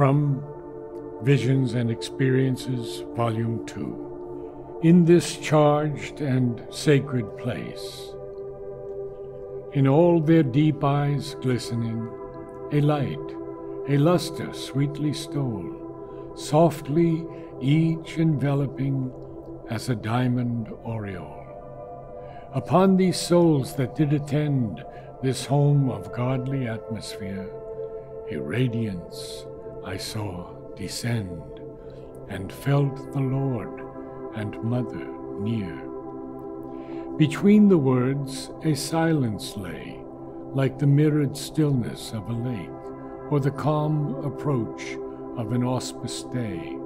From Visions and Experiences, Volume 2. In this charged and sacred place, in all their deep eyes glistening, a light, a luster sweetly stole, softly each enveloping as a diamond aureole. Upon these souls that did attend this home of godly atmosphere, a radiance I saw descend, and felt the Lord and Mother near. Between the words a silence lay, like the mirrored stillness of a lake, or the calm approach of an auspicious day,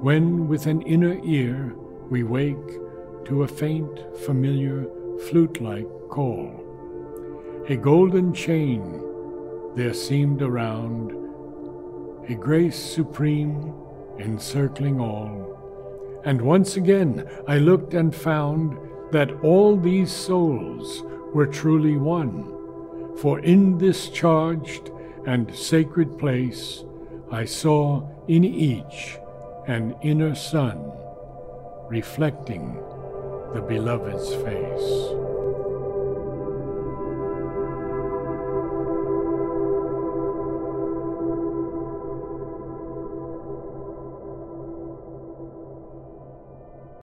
when with an inner ear we wake to a faint, familiar, flute like call. A golden chain there seemed around, a grace supreme encircling all. And once again I looked and found that all these souls were truly one. For in this charged and sacred place I saw in each an inner sun reflecting the beloved's face.